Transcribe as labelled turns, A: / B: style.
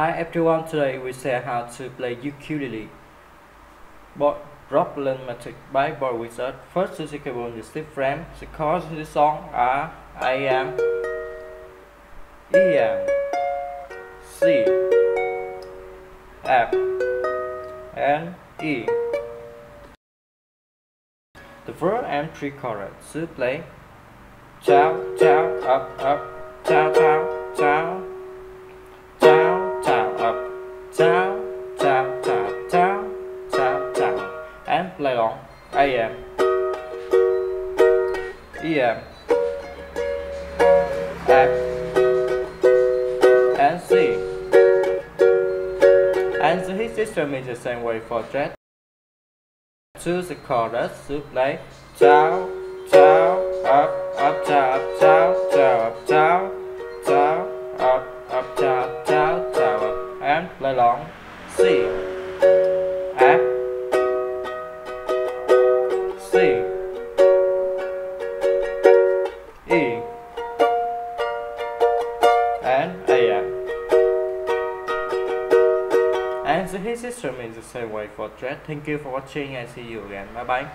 A: Hi everyone, today we share how to play ukulele. But problematic by BoyWithUke. First to cable the frame. The chords in the song are I am, E M, C, F, and E. The first and three chords to play. Ciao, ciao, up, up, and play on AM, EM, F, and C. And the system is the same way for jet. Choose the chorus to play ciao, ciao, up, up, ciao, ciao, ciao, up, ciao, ciao, up, up, ciao, ciao, ciao, up, and play long C, F, C, E, and AM. And the hit system is the same way for dread. Thank you for watching and see you again. Bye bye.